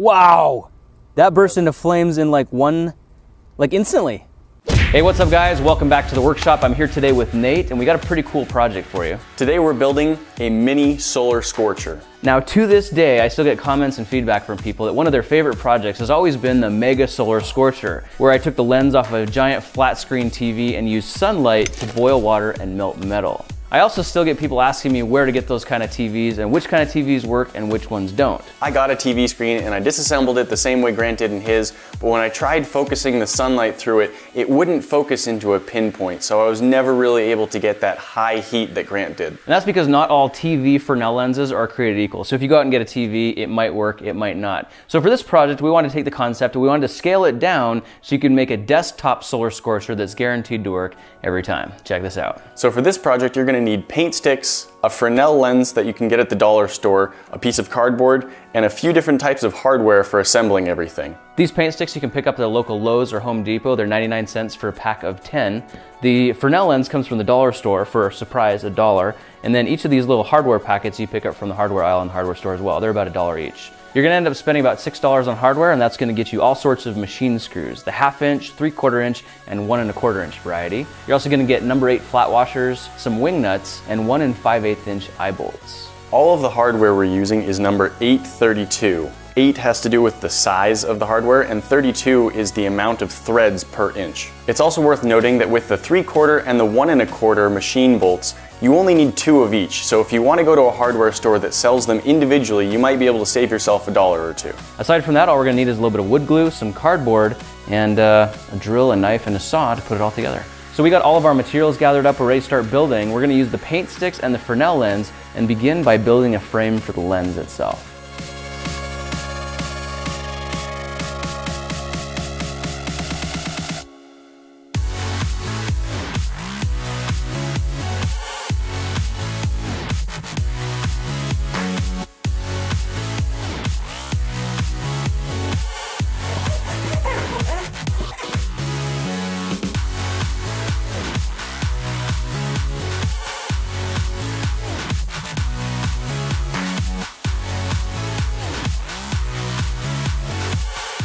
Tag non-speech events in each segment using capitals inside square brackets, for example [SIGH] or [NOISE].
Wow, that burst into flames in like one, like instantly. Hey, what's up guys? Welcome back to the workshop. I'm here today with Nate and we got a pretty cool project for you. Today we're building a mini solar scorcher. Now to this day, I still get comments and feedback from people that one of their favorite projects has always been the Mega Solar Scorcher, where I took the lens off of a giant flat screen TV and used sunlight to boil water and melt metal. I also still get people asking me where to get those kind of TVs and which kind of TVs work and which ones don't. I got a TV screen and I disassembled it the same way Grant did in his, but when I tried focusing the sunlight through it, it wouldn't focus into a pinpoint, so I was never really able to get that high heat that Grant did. And that's because not all TV Fresnel lenses are created equal. So if you go out and get a TV, it might work, it might not. So for this project, we wanted to take the concept and we wanted to scale it down so you can make a desktop solar scorcher that's guaranteed to work every time. Check this out. So for this project, you're gonna gonna need paint sticks, a Fresnel lens that you can get at the dollar store, a piece of cardboard, and a few different types of hardware for assembling everything. These paint sticks you can pick up at the local Lowe's or Home Depot. They're 99 cents for a pack of 10. The Fresnel lens comes from the dollar store for, a surprise, a dollar. And then each of these little hardware packets you pick up from the hardware aisle and hardware store as well. They're about a dollar each. You're gonna end up spending about $6 on hardware and that's gonna get you all sorts of machine screws, the half inch, three quarter inch, and one and a quarter inch variety. You're also gonna get number eight flat washers, some wing nuts, and one and five eighth inch eye bolts. All of the hardware we're using is number 832. 8 has to do with the size of the hardware and 32 is the amount of threads per inch. It's also worth noting that with the 3 quarter and the 1 and a quarter machine bolts, you only need two of each, so if you want to go to a hardware store that sells them individually, you might be able to save yourself a dollar or two. Aside from that, all we're going to need is a little bit of wood glue, some cardboard, and uh, a drill, a knife, and a saw to put it all together. So we got all of our materials gathered up, we're ready to start building. We're going to use the paint sticks and the Fresnel lens and begin by building a frame for the lens itself.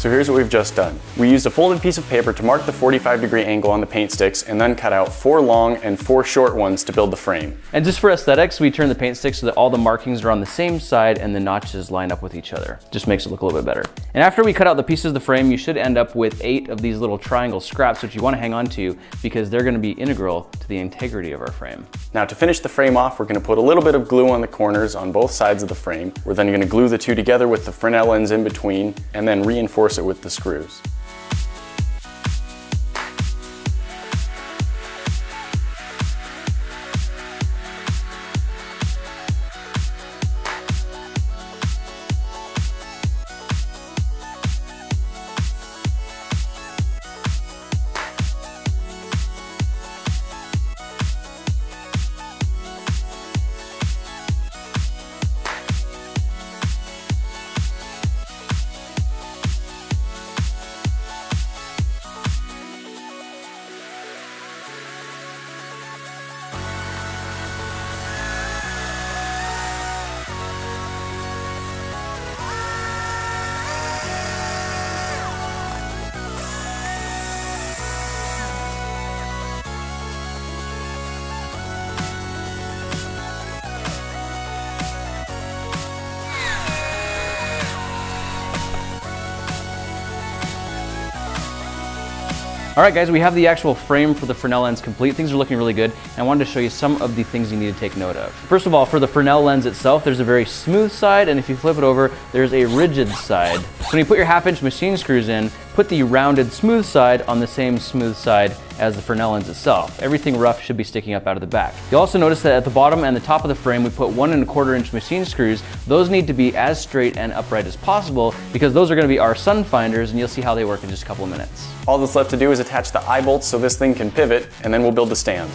So here's what we've just done. We used a folded piece of paper to mark the 45 degree angle on the paint sticks and then cut out four long and four short ones to build the frame. And just for aesthetics, we turn the paint sticks so that all the markings are on the same side and the notches line up with each other. Just makes it look a little bit better. And after we cut out the pieces of the frame, you should end up with eight of these little triangle scraps, which you wanna hang on to because they're gonna be integral to the integrity of our frame. Now to finish the frame off, we're gonna put a little bit of glue on the corners on both sides of the frame. We're then gonna glue the two together with the Fresnel lens in between and then reinforce it with the screws. All right, guys, we have the actual frame for the Fresnel lens complete. Things are looking really good. And I wanted to show you some of the things you need to take note of. First of all, for the Fresnel lens itself, there's a very smooth side, and if you flip it over, there's a rigid side. So when you put your half inch machine screws in, put the rounded smooth side on the same smooth side as the Fresnel lens itself. Everything rough should be sticking up out of the back. You'll also notice that at the bottom and the top of the frame, we put one and a quarter inch machine screws. Those need to be as straight and upright as possible because those are gonna be our sun finders and you'll see how they work in just a couple of minutes. All that's left to do is attach the eye bolts so this thing can pivot and then we'll build the stand.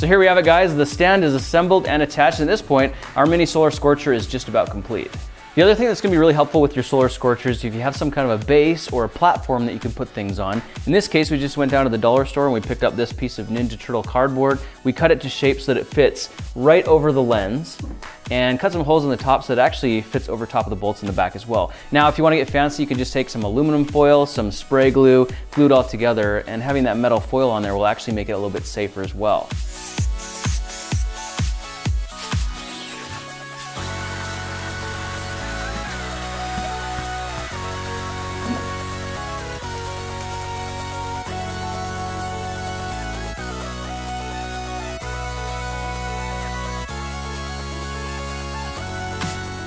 So here we have it guys, the stand is assembled and attached. At this point, our mini solar scorcher is just about complete. The other thing that's gonna be really helpful with your solar scorchers, if you have some kind of a base or a platform that you can put things on. In this case, we just went down to the dollar store and we picked up this piece of Ninja Turtle cardboard. We cut it to shape so that it fits right over the lens and cut some holes in the top so that it actually fits over top of the bolts in the back as well. Now, if you wanna get fancy, you can just take some aluminum foil, some spray glue, glue it all together, and having that metal foil on there will actually make it a little bit safer as well.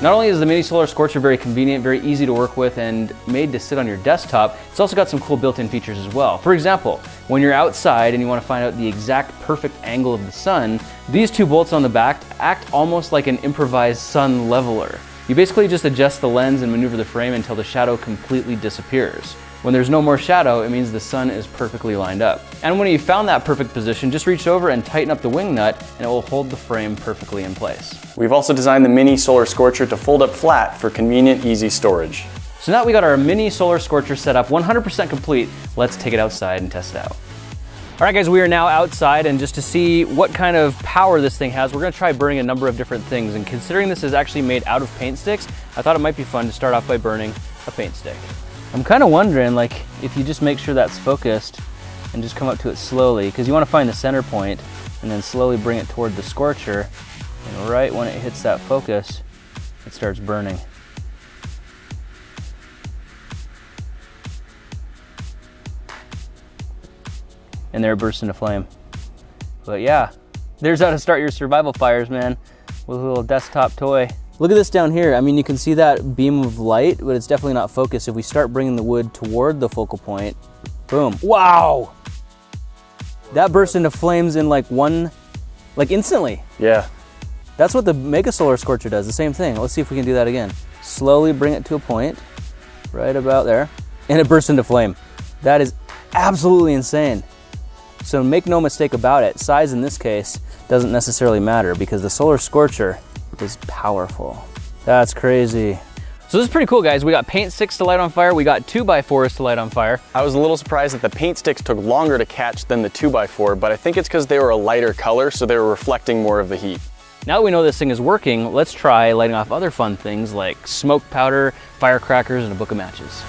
Not only is the Mini Solar Scorcher very convenient, very easy to work with, and made to sit on your desktop, it's also got some cool built-in features as well. For example, when you're outside and you want to find out the exact perfect angle of the sun, these two bolts on the back act almost like an improvised sun leveler. You basically just adjust the lens and maneuver the frame until the shadow completely disappears. When there's no more shadow, it means the sun is perfectly lined up. And when you've found that perfect position, just reach over and tighten up the wing nut and it will hold the frame perfectly in place. We've also designed the mini solar scorcher to fold up flat for convenient, easy storage. So now that we got our mini solar scorcher set up 100% complete. Let's take it outside and test it out. All right guys, we are now outside and just to see what kind of power this thing has, we're gonna try burning a number of different things. And considering this is actually made out of paint sticks, I thought it might be fun to start off by burning a paint stick. I'm kind of wondering like if you just make sure that's focused and just come up to it slowly because you want to find the center point and then slowly bring it toward the scorcher and right when it hits that focus it starts burning. And there it bursts into flame. But yeah, there's how to start your survival fires, man, with a little desktop toy. Look at this down here. I mean, you can see that beam of light, but it's definitely not focused. If we start bringing the wood toward the focal point, boom. Wow! That burst into flames in like one, like instantly. Yeah. That's what the Mega Solar Scorcher does, the same thing. Let's see if we can do that again. Slowly bring it to a point, right about there, and it bursts into flame. That is absolutely insane. So make no mistake about it, size in this case doesn't necessarily matter because the Solar Scorcher is powerful. That's crazy. So this is pretty cool, guys. We got paint sticks to light on fire. We got 2x4s to light on fire. I was a little surprised that the paint sticks took longer to catch than the 2x4, but I think it's because they were a lighter color, so they were reflecting more of the heat. Now that we know this thing is working, let's try lighting off other fun things like smoke powder, firecrackers, and a book of matches.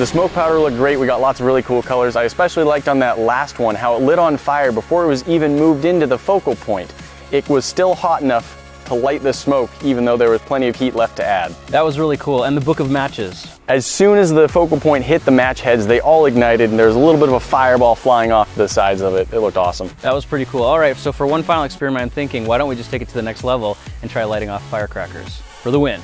The smoke powder looked great. We got lots of really cool colors. I especially liked on that last one how it lit on fire before it was even moved into the focal point. It was still hot enough to light the smoke even though there was plenty of heat left to add. That was really cool. And the book of matches. As soon as the focal point hit the match heads, they all ignited and there was a little bit of a fireball flying off the sides of it. It looked awesome. That was pretty cool. All right, so for one final experiment, I'm thinking, why don't we just take it to the next level and try lighting off firecrackers for the win?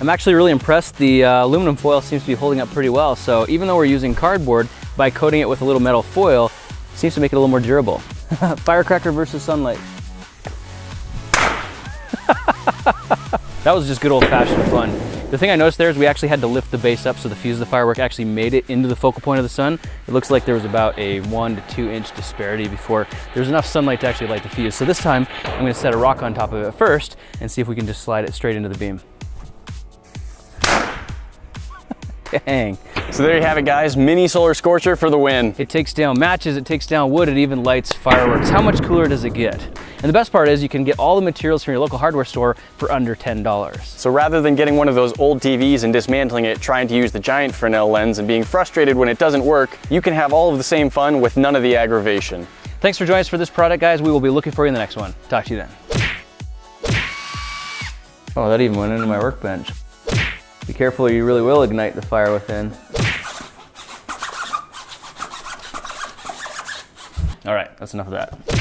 I'm actually really impressed. The uh, aluminum foil seems to be holding up pretty well. So even though we're using cardboard, by coating it with a little metal foil, seems to make it a little more durable. [LAUGHS] Firecracker versus sunlight. [LAUGHS] that was just good old fashioned fun. The thing I noticed there is we actually had to lift the base up so the fuse of the firework actually made it into the focal point of the sun. It looks like there was about a one to two inch disparity before there's enough sunlight to actually light the fuse. So this time I'm gonna set a rock on top of it first and see if we can just slide it straight into the beam. Dang. So there you have it guys, mini solar scorcher for the win. It takes down matches, it takes down wood, it even lights fireworks. How much cooler does it get? And the best part is you can get all the materials from your local hardware store for under $10. So rather than getting one of those old TVs and dismantling it, trying to use the giant Fresnel lens and being frustrated when it doesn't work, you can have all of the same fun with none of the aggravation. Thanks for joining us for this product, guys. We will be looking for you in the next one. Talk to you then. Oh, that even went into my workbench. Careful, you really will ignite the fire within. All right, that's enough of that.